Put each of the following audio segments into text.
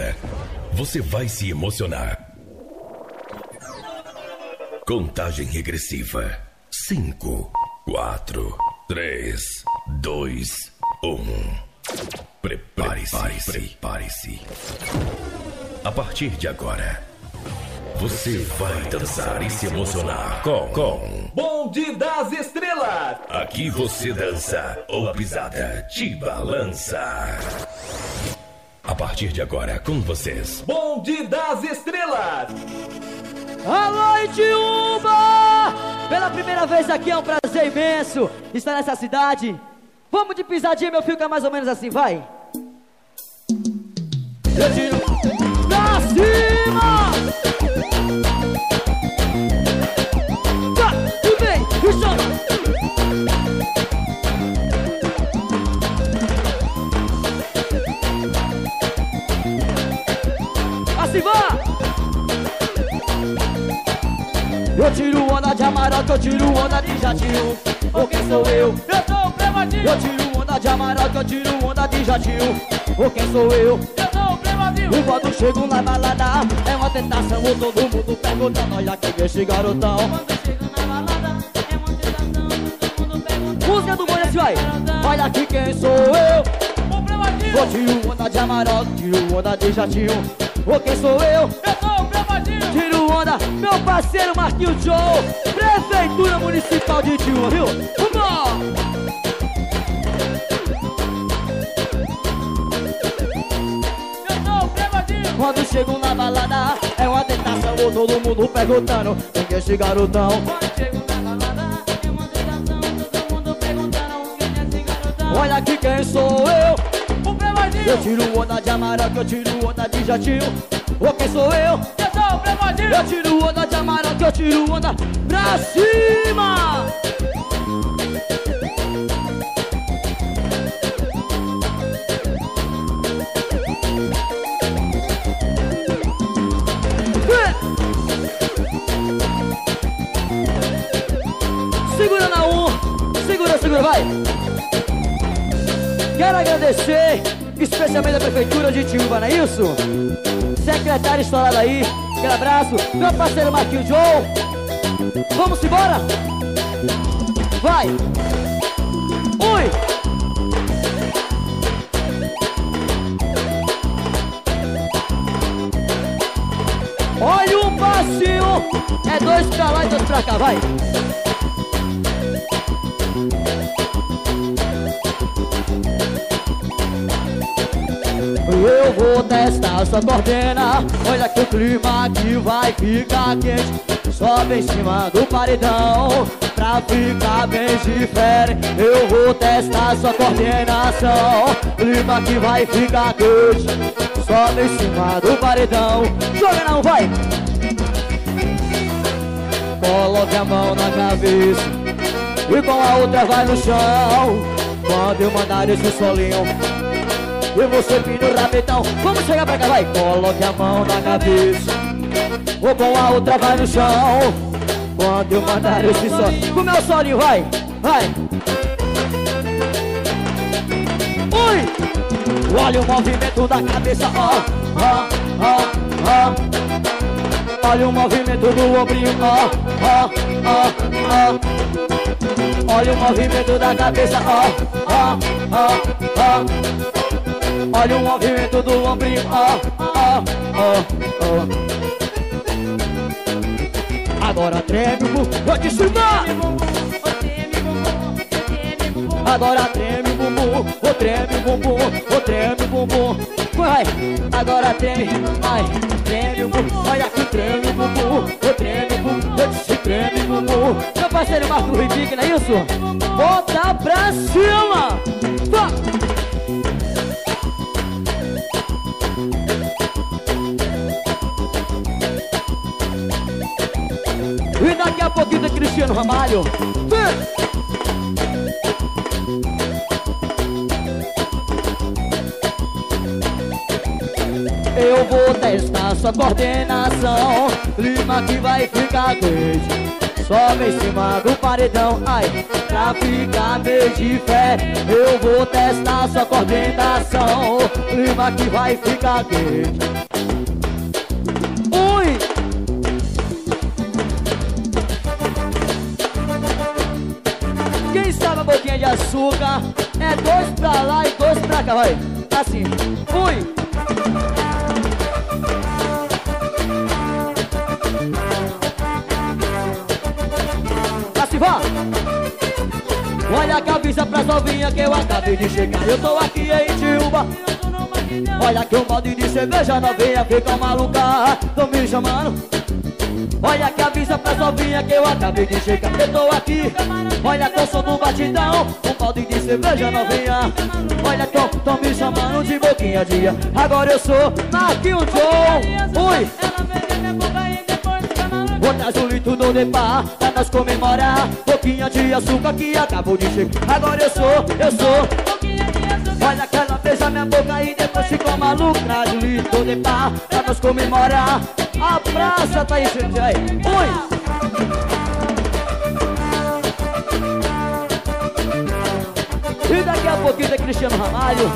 agora, você vai se emocionar. Contagem regressiva: 5, 4, 3, 2, 1. Prepare-se, prepare-se. A partir de agora, você vai dançar e se emocionar com, com Bonde das Estrelas. Aqui você dança ou pisada te balança. A partir de agora, com vocês, Bonde das Estrelas. Alô, Itiúba! Pela primeira vez aqui é um prazer imenso estar nessa cidade. Vamos de pisadinha, meu filho, que é mais ou menos assim, vai. Eu tiro pra cima! Tá, tudo bem, e chama! Vai! Eu tiro onda de amarelo, eu tiro onda de jatinho. Porque sou eu, eu sou o prevativo Eu tiro onda de amarelo, eu tiro onda de jatinho. Porque sou eu, eu sou o prevativo E quando chego na balada. É uma tentação, todo mundo perguntando. Olha quem é esse garotão. Quando chego na balada. É uma tentação, todo mundo perguntando. Música do Bonde vai. Olha aqui quem sou eu. Eu tiro onda de amarelo, tiro onda de jatinho Porque sou eu, eu sou o prevativo Tiro onda, meu parceiro Marquinhos Joe Prefeitura Municipal de Tiúma, viu? Vamos! Quando chego na balada É uma tentação, todo mundo perguntando Quem é esse garotão? Quando chego na balada É uma tentação, todo mundo perguntando Quem é esse garotão? Olha aqui quem sou eu Eu tiro onda de amarelo, eu tiro onda de jatinho. Ô quem sou eu? Eu sou o Eu tiro onda de amarelo, eu tiro onda pra cima. Segura na um, segura, segura, vai. Quero agradecer especialmente a Prefeitura de Tiúba, não é isso? Secretário estourado aí, aquele abraço. Meu parceiro Marquinhos Joe. Vamos embora? Vai. Ui. Olha um passinho. É dois pra lá e dois pra cá, vai. Sua coordena Olha que o clima aqui vai ficar quente. Sobe em cima do paredão Pra ficar bem diferente Eu vou testar sua coordenação. Clima aqui vai ficar quente. Sobe em cima do paredão. Joga não, vai! Coloque a mão na cabeça. E com a outra vai no chão. Quando eu mandar esse solinho e você pina o rabetão. Vamos chegar pra cá, vai. Coloque a mão na cabeça. Ou com a outra vai no chão. Quando eu mandar esse sol Com meu solinho, vai. Vai. Ui. Olha o movimento da cabeça, ó Ó, ó, ó. Olha o movimento do ombrinho, ó Ó, ó, ó. Olha o movimento da cabeça, ó Ó, ó, ó Olha o movimento do ombrinho, ó, ó, ó, ó. Agora treme o bumbum, vou te cima. Agora treme o bumbum, o treme o bumbum, o treme o bumbum. Vai, agora treme, vai, treme o bumbum. Olha aqui, treme o bumbum, o treme o bumbum, eu disse treme o bumbum. Meu parceiro Marco Ribique, não é isso? Bota pra cima. Vai. Cristiano Ramalho. Eu vou testar sua coordenação. Clima que vai ficar quente Sobe em cima do paredão, ai Pra ficar meio de fé. Eu vou testar sua coordenação. Clima que vai ficar quente açúcar É dois pra lá e dois pra cá, vai. Assim, fui! Assim, vá! Olha a cabeça pra novinha que eu acabei de chegar. Eu tô aqui em Tiúba Olha que um balde de cerveja novinha fica maluca. Tô me chamando Olha que avisa pra novinha que eu acabei de chegar. Eu tô aqui. Olha que eu sou do batidão Um balde de cerveja novinha. Olha que eu tô me chamando de boquinha dia Agora eu sou Marquinhos Joe Ui. Vou trazer um litro do Nepá Pra nós comemorar. Boquinha de açúcar que acabou de chegar. Agora eu sou, eu sou. Olha que beija minha boca e depois ficou Traz um litro de pá pra nós comemorar A praça tá enchendo aí. Ui! E daqui a pouquinho tem Cristiano Ramalho.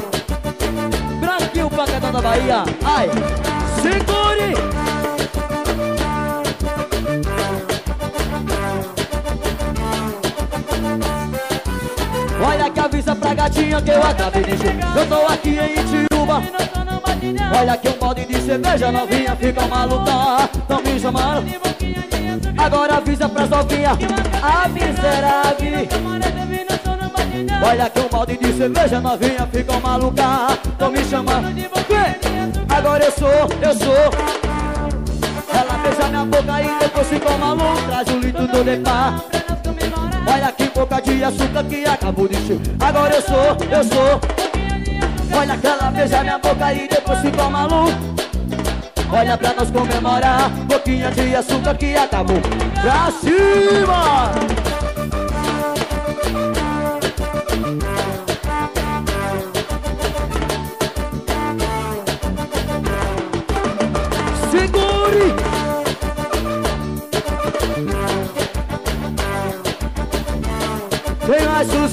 Branquinho, pancadão da Bahia. Ai, segure! Gatinha que eu acabei de chegar Eu tô aqui em Itiúba. Olha que um balde de cerveja novinha fica maluca Tão me chamando Agora avisa pra novinha. A miserável. Olha que um balde de cerveja novinha fica maluca Tão me chamando Agora eu sou, eu sou. Ela beija minha boca e depois ficou maluca Traz um litro do depá Olha que boca de açúcar que acabou de encher. Agora eu sou, eu sou. Olha que ela beija minha boca e depois ficou maluco. Olha pra nós comemorar Boquinha de açúcar que acabou. Pra cima!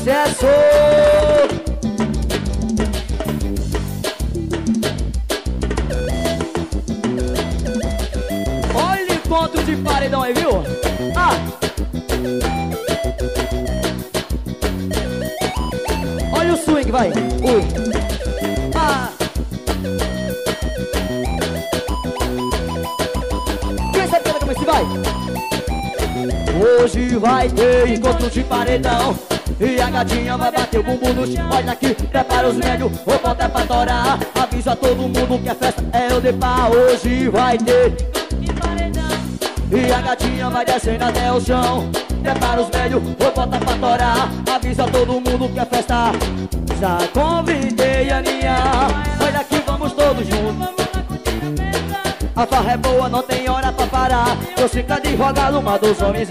Sucesso! Olha o encontro de paredão aí, viu? Ah! Olha o swing, vai! Ui! Ah! Quem sabe como é que vai? Hoje vai ter encontro de paredão E a gatinha vai bater o bumbum no chão. Olha aqui, prepara os médios, vou botar pra torar. Avisa todo mundo que a festa é o de pá Hoje vai ter. E a gatinha vai descendo até o chão. Prepara os médios, vou botar pra torar. Avisa todo mundo que a festa Já convidei a Aninha Olha aqui, vamos todos juntos. A farra é boa, não tem hora pra parar. Eu fico advogado, uma dos homens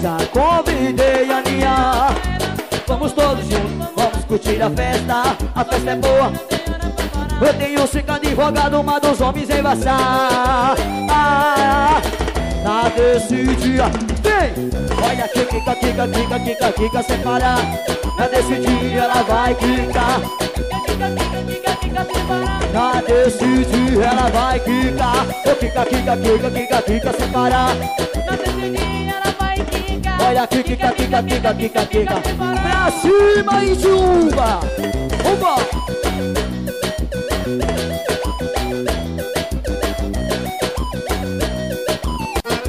Já convidei a Aninha Vamos todos juntos, vamos curtir a festa. A festa é boa. Eu tenho cinco advogado, uma dos homens em ah, Tá desse dia, vem! Olha kika, kika, kika, kika, kika sem parar Tá desse dia, ela vai quicar Tá desse dia, ela vai quicar Ô kika, kika, kika, kika, kika sem parar Olha kika, kika, kika, kika, kika Pra cima uva Vambora!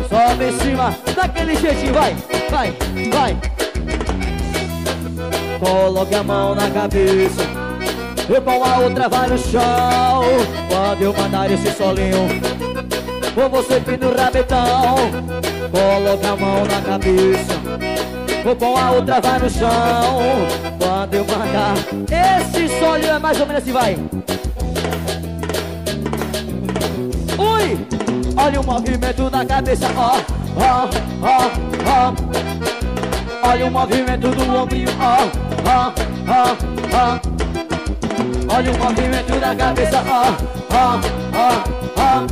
Sobe em cima, daquele jeitinho, vai, vai, vai. Coloque a mão na cabeça E com a outra vai no chão. Quando eu mandar esse solinho Vou você vir no Coloque a mão na cabeça Vou com a outra vai no chão Quando eu mandar Esse solinho é mais ou menos assim, vai Ui! Olha o movimento da cabeça, ó, ó, ó, ó. Olha o movimento do ombrinho, ó, ó, ó, ó. Olha o movimento da cabeça, ó, ó, ó, ó.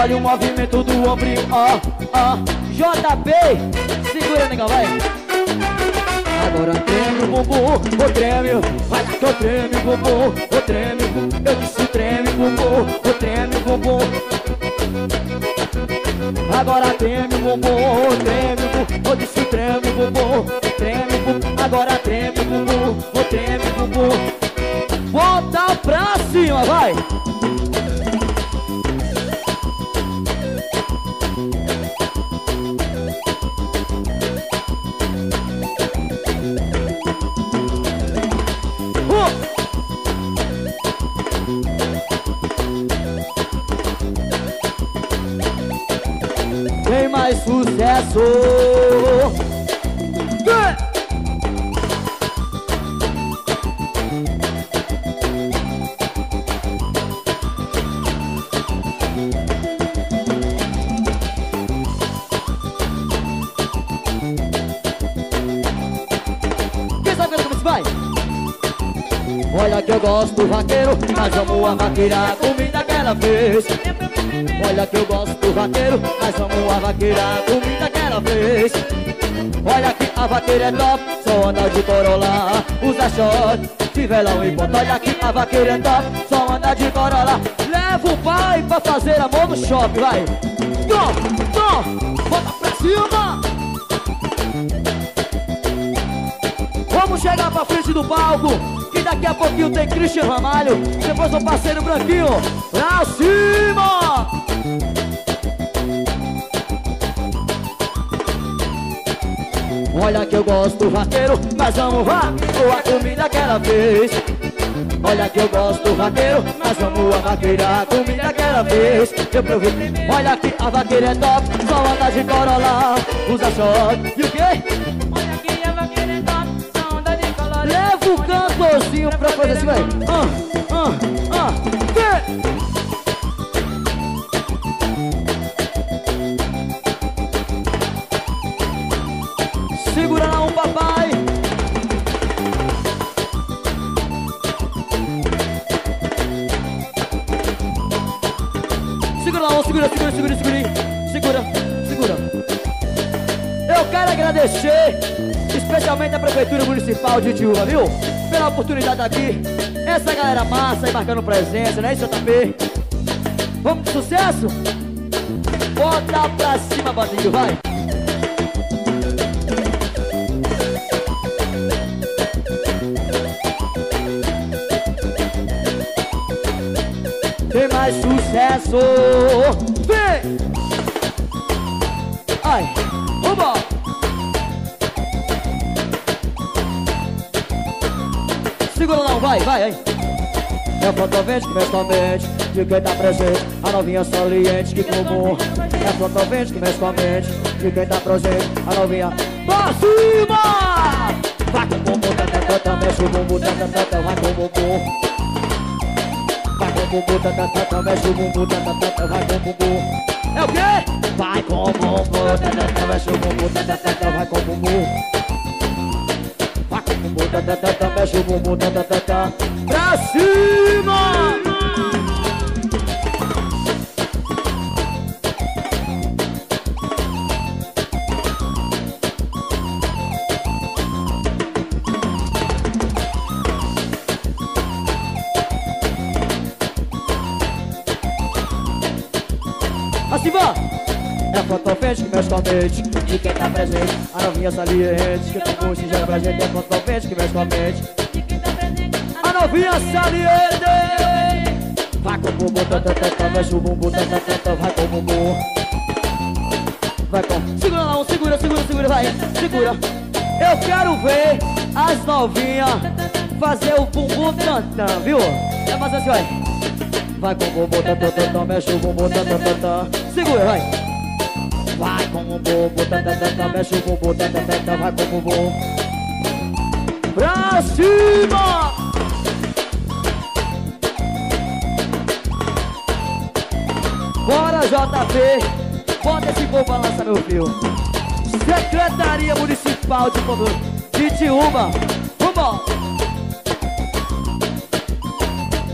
Olha o movimento do ombrinho, ó, ó. JP, segura, negão, vai. Agora treme o bumbum, o treme, vai que eu treme o bumbum, o treme, eu disse treme o bumbum, o treme o bumbum. Agora treme o bumbum, treme o bumbum, eu disse treme o bumbum, treme. Agora treme o bumbum, o treme o bumbum. Volta pra cima, vai. Sucesso. Quem sabe como isso vai? Olha que eu gosto do vaqueiro, mas vamos a vaqueira a comida que ela fez. Olha que eu gosto do vaqueiro, mas vamos a vaqueira a comida ela fez. Olha que a vaqueira é top, só anda de Corolla, usa short, de velão e bota. Olha que a vaqueira é top, só anda de Corolla. Leva o pai pra fazer amor no shopping, vai. Tom, tom, bota pra cima. Vamos chegar pra frente do palco Que daqui a pouquinho tem Christian Ramalho Depois o parceiro Branquinho Pra cima! Olha que eu gosto do vaqueiro Mas vamos lá com a comida que ela fez Olha que eu gosto do vaqueiro Mas vamos a vaqueira a comida que ela fez Eu provei Olha que a vaqueira é top Só anda de Corolla Usa short E o quê? Olha que a vaqueira é top, só onda de color. Leva o cantorzinho pra fazer assim, vai. Ah, ah, ah, que? Quero agradecer especialmente a Prefeitura Municipal de Itiúba, viu? Pela oportunidade aqui. Essa galera massa aí marcando presença, né, JP? Vamos de sucesso? Bota pra cima, Badinho, vai! Tem mais sucesso! Vem! Ai, vai, vai, aí. É o fotovente que mexe com a mente De quem tá presente, a novinha saliente que comum É o fotovente que mexe com a mente De quem tá presente, a novinha Pra cima! Vai com o bumbum, tatatata, mexe o bumbum, tatatata, vai com o bumbum Vai com o bumbum, tatatata, mexe o bumbum, tatatata, vai com o bumbum É o quê? Vai com o bumbum, tatatata, mexe o bumbum, tatatata, vai com o bumbum Com o bumbum, tatatata, mexe o bumbum, tatatata Pra cima! Assim vai! É a fotofente que mexe com a mente De quem tá presente, a novinha saliente Que tu curte já presente É a fotofente que mexe com a mente tá presente, A novinha saliente Vai com o bumbum, tatatata, mexe o bumbum, tatatata, vai com o bumbum Vai com... Segura lá, um, segura, segura, segura, vai, segura Eu quero ver as novinhas fazer o bumbum tantã, viu? Vai fazer assim, vai Vai com o bumbum, tatatata, mexe o bumbum, tatatata Segura, vai Vai com o bumbum, tatatata, mexe o bumbum, tatatata, vai com o bumbum Pra cima! Bora JP, bota esse povo pra lançar meu fio. Secretaria Municipal de Povo de Itiúba, vambora!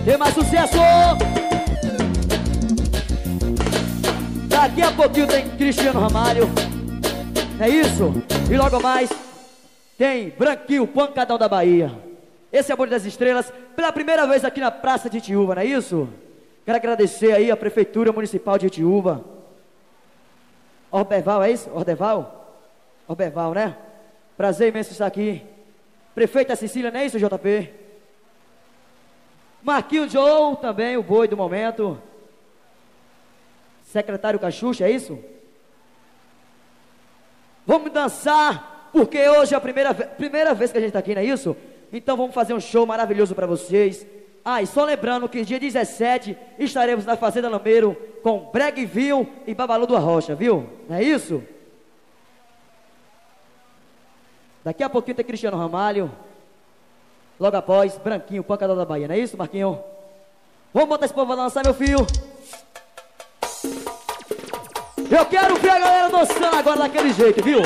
Tem mais sucesso! Daqui a pouquinho tem Cristiano Ramalho. É isso? E logo mais tem Branquinho, Pancadão da Bahia. Esse é o das Estrelas, pela primeira vez aqui na Praça de Itiúba, não é isso? Quero agradecer aí a Prefeitura Municipal de Itiúba. Orbeval, é isso? Ordeval? Orbeval, né? Prazer imenso estar aqui. Prefeita Cecília, não é isso, JP? Marquinho Joe também, o boi do momento. Secretário Cachucha, é isso? Vamos dançar, porque hoje é a primeira, primeira vez que a gente está aqui, não é isso? Então vamos fazer um show maravilhoso para vocês. Ah, e só lembrando que dia 17 estaremos na Fazenda Lameiro com Bregueville e Babalu do Arrocha, viu? Não é isso? Daqui a pouquinho tem Cristiano Ramalho. Logo após, Branquinho, Pancador da Bahia, não é isso, Marquinho? Vamos botar esse povo pra dançar, meu filho. Eu quero ver a galera dançando agora daquele jeito, viu?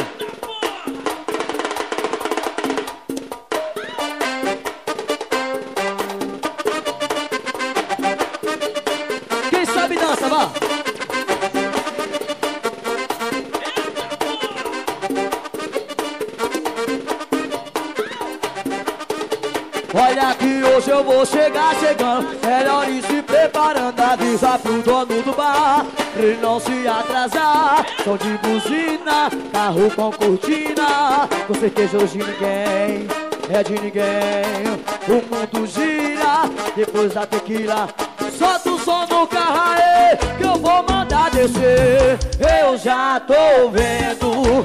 Olha que hoje eu vou chegar chegando. Melhor ir se preparando Avisa pro dono do bar Pra ele não se atrasar. Som de buzina Carro com cortina. Com certeza hoje ninguém É de ninguém. O mundo gira Depois da tequila. Solta o som no carro aí Que eu vou mandar descer. Eu já tô vendo.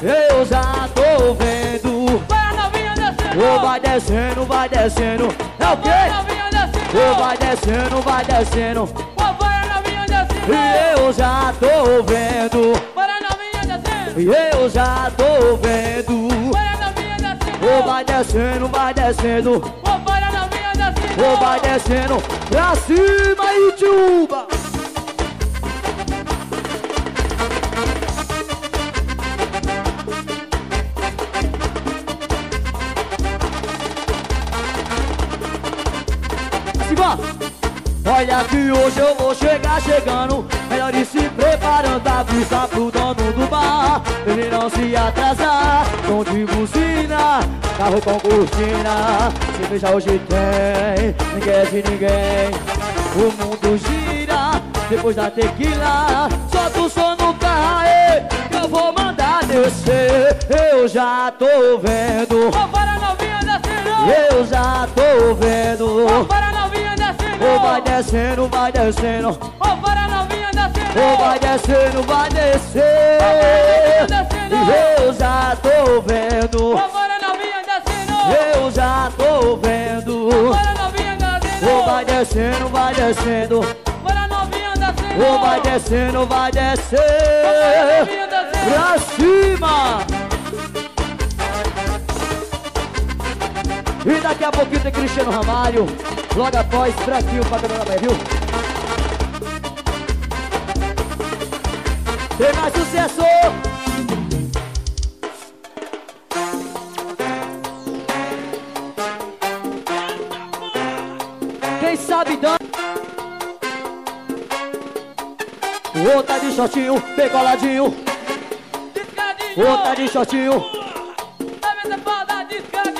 Eu já tô vendo Ô, vai descendo, vai descendo. É o quê? Ô, vai descendo, vai descendo. Novinha descendo. E eu já tô vendo. Novinha descendo. E eu já tô vendo. Novinha descendo. Ô, vai descendo, vai descendo. Ô, bora novinha descendo. Vai descendo. Pra cima, Itiúba. Olha que hoje eu vou chegar chegando. Melhor ir se preparando Avisa pro dono do bar. Ele não se atrasar Som de buzina Carro com cortina. Cerveja hoje tem Ninguém é de ninguém. O mundo gira Depois da tequila. Solta o som no carro aí, Que eu vou mandar descer. Eu já tô vendo. Novinha. Eu já tô vendo. Descendo. Ô, vai descendo, vai descendo Ô, bora novinha descendo. Ô, vai descendo, vai descer. descendo. Eu já tô vendo. Ô, bora novinha descendo. Eu já tô vendo. Bora novinha descendo. Ô, vai descendo, vai descendo. Bora novinha descendo. Ô, vai descendo, vai descer. Pra cima. E daqui a pouquinho tem Cristiano Ramalho. Logo após, Branquinho pra Câmara Bahia, viu? Tem mais sucesso! Quem sabe dança? O tá de shortinho, bem coladinho. O tá de shortinho,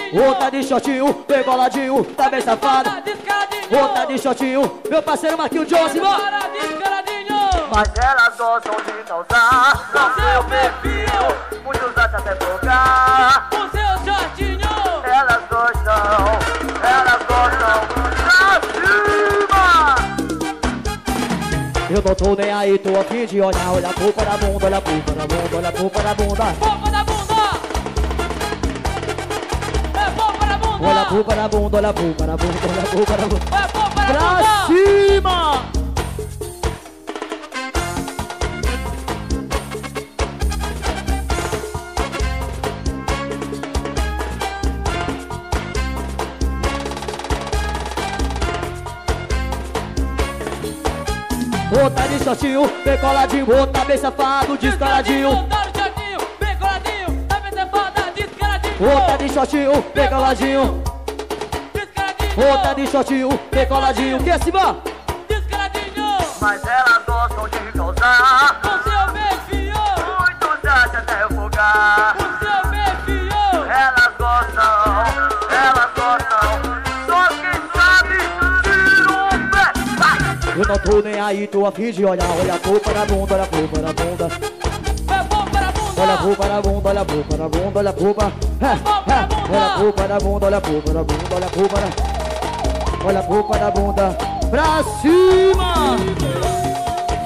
descadinho. o tá de shortinho, bem coladinho. Tá bem safado. Descadinho. O tá de shortinho, meu parceiro Marquinhos Johnson. Mas elas gostam de causar Com seu perfil. Muitos acham até provocar O seu shortinho. Elas gostam, elas gostam Pra cima! Eu não tô nem aí, tô a fim de olhar, olha a culpa da bunda, olha a culpa da bunda, olha a. Bomba da bunda. Bunda. Olha a culpa da bunda, olha a culpa da bunda, olha a culpa da bunda. É bomba da Pra bunda. cima! Ô, tá de shortinho, bem coladinho, ô, tá bem safado, descaradinho. Outra de shortinho, decoladinho. ladinho. Outra de shortinho, decoladinho. Que esse bar? Mas elas gostam de causar. O seu perfil. Muito tarde até eu fugar. O seu perfil. Elas gostam, elas gostam. Só quem sabe o pé. Eu não tô nem aí, tô afim de olhar. Olha a culpa bunda, olha a culpa bunda. Olha a polpa na bunda, olha a polpa na bunda, olha a É, é, Olha a polpa na bunda, olha a polpa na bunda, olha a na Olha a polpa na bunda Pra cima!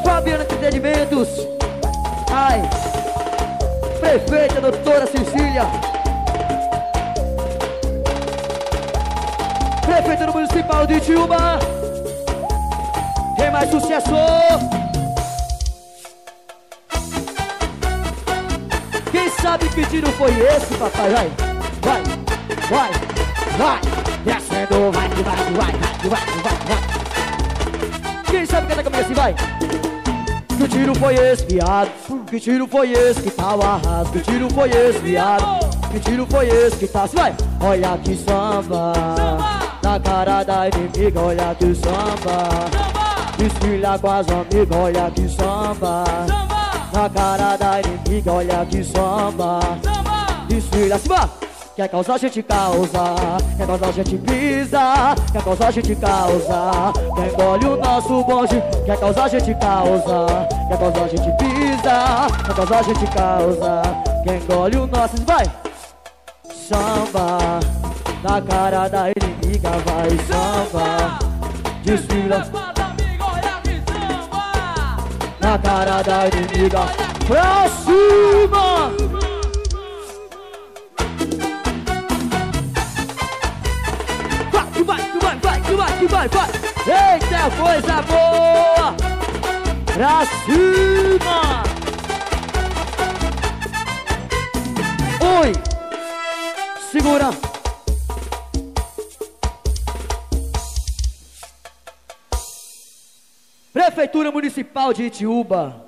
Fabiana Entedimentos Ai Prefeita doutora Cecília Prefeitura Municipal de Tiúba Tem mais sucesso que tiro foi esse, papai? Vai, vai, vai, vai. Descendo, vai, vai, vai, vai, vai, vai, vai. Quem sabe cantar comigo assim, vai? Que tiro foi esse, viado? Que tiro foi esse que tá o arraso? Que tiro foi esse, viado? Que tiro foi esse que tá assim, vai? Olha que samba. Na cara da inimiga, olha que samba. Desfila com as amigas, olha que samba Na cara da inimiga, olha que samba. Desfila acima Quer causar, a gente causa. Quer causar, a gente pisa. Quer causar, a gente causa. Quem engole o nosso bonde. Quer causar, a gente causa. Quer causar, a gente pisa. Quer causar, a gente causa. Quem engole o nosso vai! Samba! Na cara da inimiga vai samba! Desfila na cara da inimiga Pra cima! Vai, vai, vai, vai, vai, vai, vai Eita, coisa boa! Pra cima! Oi! Segura! Prefeitura Municipal de Itiúba.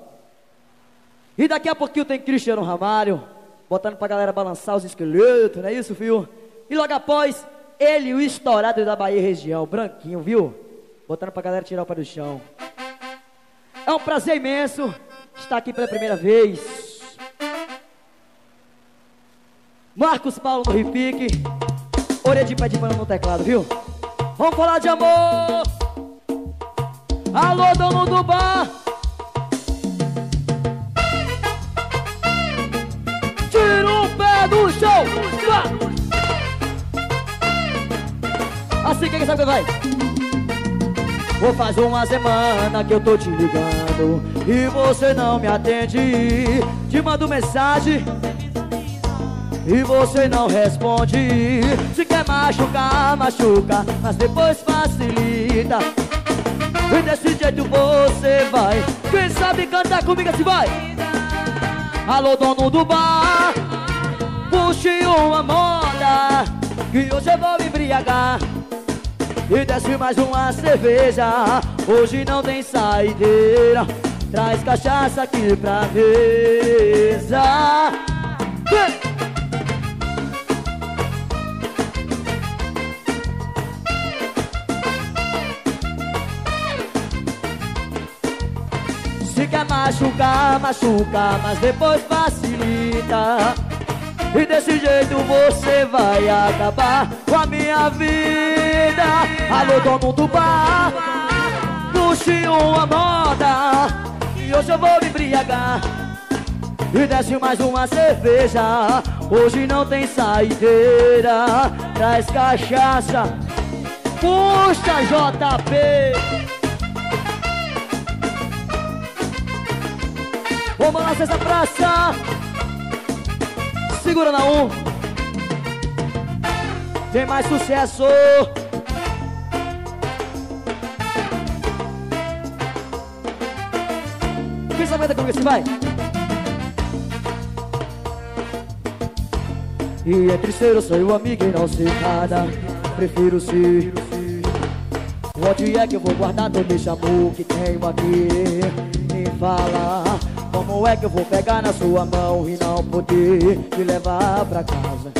E daqui a pouquinho tem Cristiano Ramalho, botando pra galera balançar os esqueletos, não é isso, viu? E logo após, ele, o estourado da Bahia região, branquinho, viu? Botando pra galera tirar o pé do chão. É um prazer imenso estar aqui pela primeira vez. Marcos Paulo no repique, orelha de pé de pano no teclado, viu? Vamos falar de amor! Alô, dono do bar! Tira o pé do chão! Assim, quem sabe que vai? Vou fazer uma semana que eu tô te ligando E você não me atende Te mando mensagem e você não responde Se quer machucar, machuca Mas depois facilita e desse jeito você vai. Quem sabe cantar comigo assim vai. Alô dono do bar Puxe uma moda Que hoje eu vou me embriagar. E desce mais uma cerveja Hoje não tem saideira. Traz cachaça aqui pra mesa. Vem! Machucar, machuca, mas depois facilita. E desse jeito você vai acabar com a minha vida. Alô, dono do bar, puxe uma moda. E hoje eu vou me embriagar. E desce mais uma cerveja. Hoje não tem saideira. Traz cachaça. Puxa, JP. Vamos lá, essa praça. Segura na um. Tem mais sucesso. Sabe comigo assim vai? E ser eu sou o amigo e não ser nada Prefiro ser Onde é que eu vou guardar todo esse amor que tenho aqui? Me fala Como é que eu vou pegar na sua mão e não poder te levar pra casa?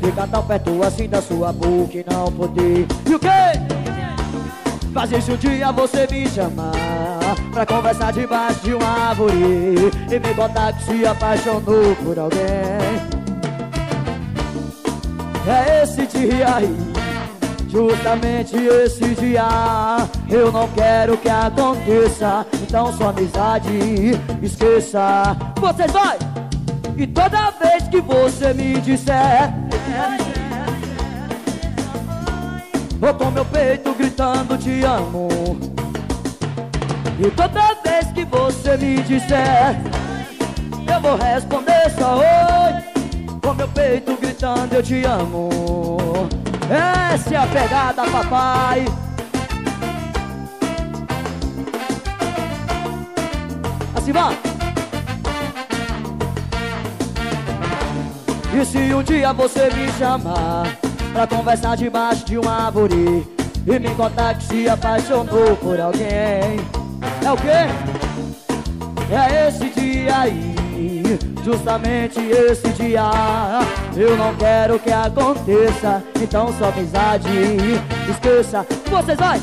Ficar tão perto assim da sua boca e não poder E o quê? Fazer se um dia você me chamar Pra conversar debaixo de uma árvore E me contar que se apaixonou por alguém É esse dia aí Justamente esse dia eu não quero que aconteça. Então sua amizade esqueça. Vocês vai! E toda vez que você me disser Vou com meu peito gritando te amo E toda vez que você me disser Eu vou responder só oi Com meu peito gritando eu te amo Essa é a pegada papai. Assim vai. E se um dia você me chamar Pra conversar debaixo de uma árvore E me contar que se apaixonou por alguém É o quê? É esse dia aí Justamente esse dia. Eu não quero que aconteça Então só amizade. Esqueça Vocês vai!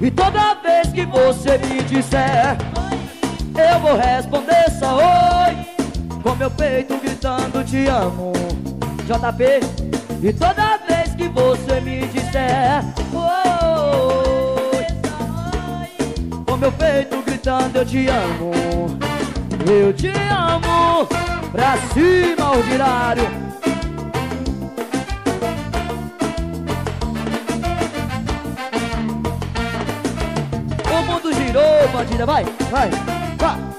E toda vez que você me disser Eu vou responder só oi. Com meu peito gritando te amo JP E toda vez que você me disser oh, Com meu peito gritando eu te amo Eu te amo Pra cima ordinário O mundo girou, bandida, vai, vai, vai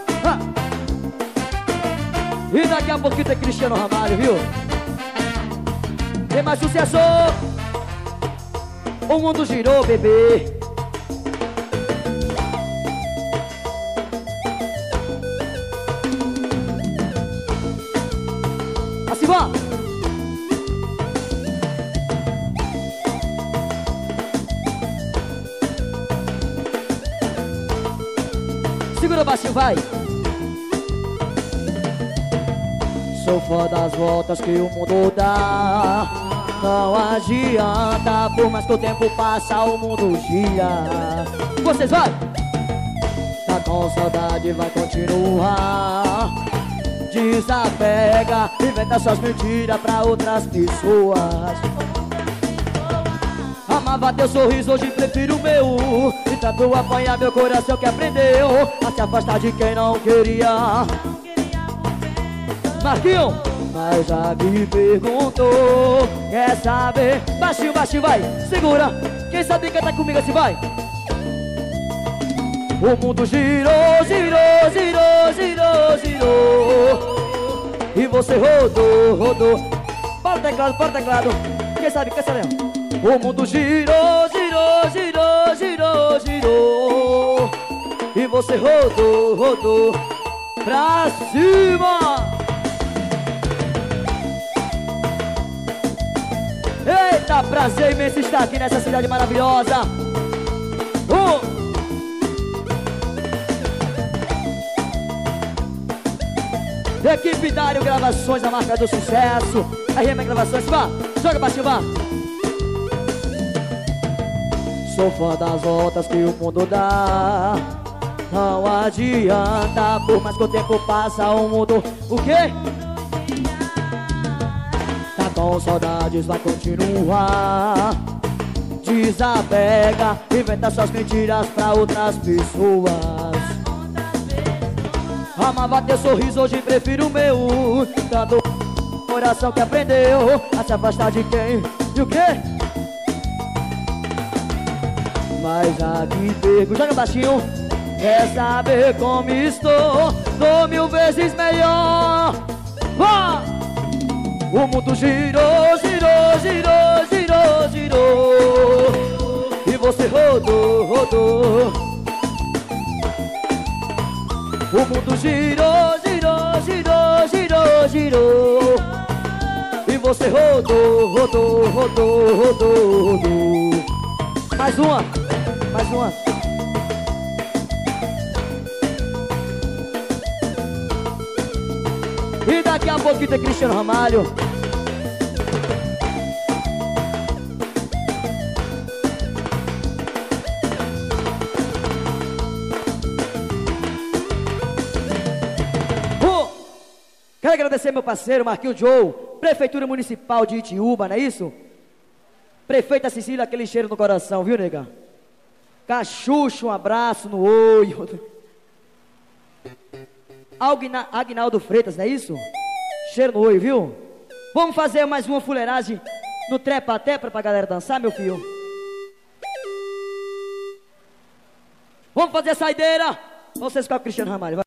e daqui a pouquinho tem Cristiano Ramalho, viu? Tem mais sucesso! O mundo girou, bebê. Vai! Sou fã das voltas que o mundo dá Não adianta, por mais que o tempo passa, o mundo gira Vocês vai! Tá com saudade, vai continuar Desapega, inventa suas mentiras pra outras pessoas Amava teu sorriso, hoje prefiro o meu. E tanto apanhar meu coração que aprendeu A se afastar de quem não queria. Marquinho, mas já me perguntou Quer saber? Baixinho, baixinho, vai, segura. Quem sabe cantar comigo assim, vai. O mundo girou, girou, girou, girou, girou. E você rodou, rodou. Para o teclado, para o teclado. Quem sabe, quem sabe O mundo girou, girou, girou, girou, girou E você rodou, rodou Pra cima Eita, prazer imenso estar aqui nessa cidade maravilhosa. Uh! Equipe Dário Gravações, a marca do sucesso. RM Gravações, vá, joga pra cima. Sou fã das voltas que o mundo dá. Não adianta, por mais que o tempo passa, o mundo. O quê? com saudades vai continuar Desapega, inventa suas mentiras pra outras pessoas Amava teu sorriso, hoje prefiro o meu Tanto coração que aprendeu a se afastar de quem e o quê? Mas aqui pego, joga baixinho. Quer saber como estou? Tô mil vezes melhor! O mundo girou, girou, girou, girou, girou. E você rodou, rodou. O mundo girou, girou, girou, girou, girou. E você rodou, rodou, rodou, rodou, rodou. Mais uma, mais uma E daqui a pouquinho tem Cristiano Ramalho. Quero agradecer meu parceiro Marquinhos Joe, Prefeitura Municipal de Itiúba, não é isso? Prefeita Cecília, aquele cheiro no coração, viu, nega? Cachucho, um abraço no olho. Agna, Agnaldo Freitas, não é isso? Cheiro no olho, viu? Vamos fazer mais uma fuleiragem no trepa-tepa pra galera dançar, meu filho? Vamos fazer a saideira. Vocês com o Cristiano Ramalho. vai.